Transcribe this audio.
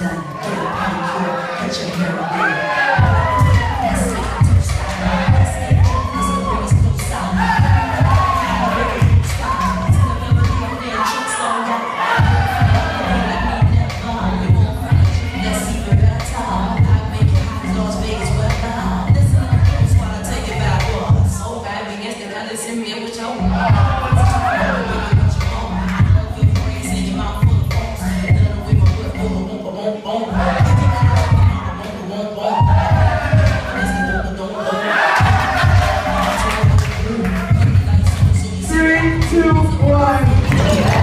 done, get a pedicure, get your hair done. two, one.